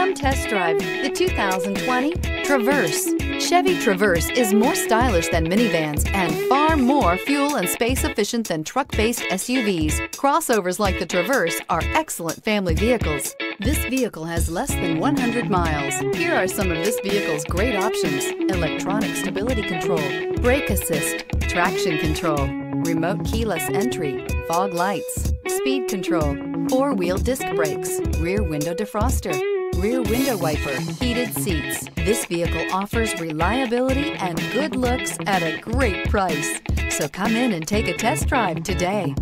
Come test drive the 2020 Traverse. Chevy Traverse is more stylish than minivans and far more fuel and space efficient than truck-based SUVs. Crossovers like the Traverse are excellent family vehicles. This vehicle has less than 100 miles. Here are some of this vehicle's great options. Electronic stability control, brake assist, traction control, remote keyless entry, fog lights, speed control, four-wheel disc brakes, rear window defroster, rear window wiper, heated seats. This vehicle offers reliability and good looks at a great price. So come in and take a test drive today.